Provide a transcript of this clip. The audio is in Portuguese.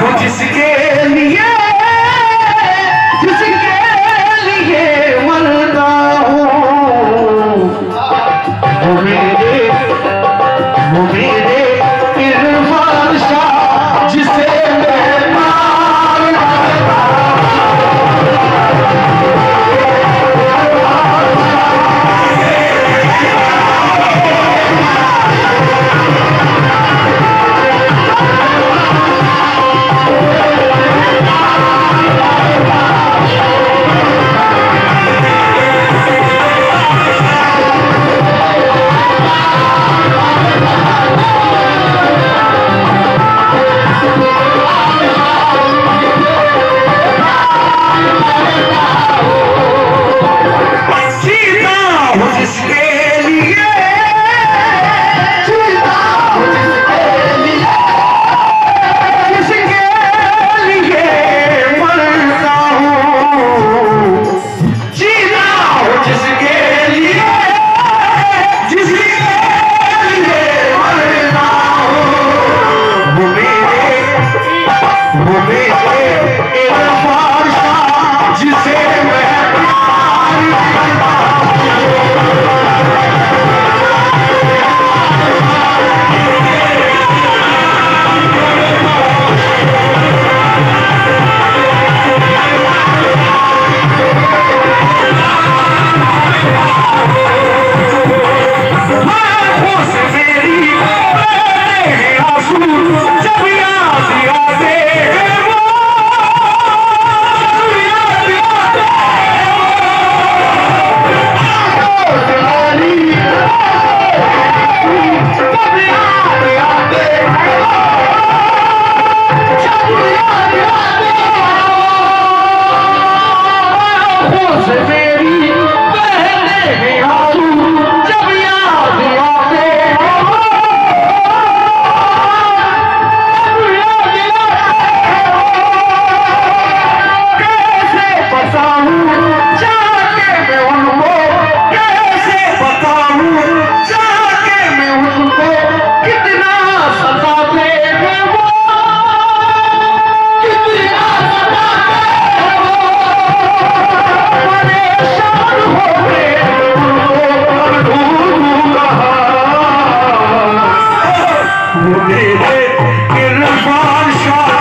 Vou disse que ele रफ़ा शा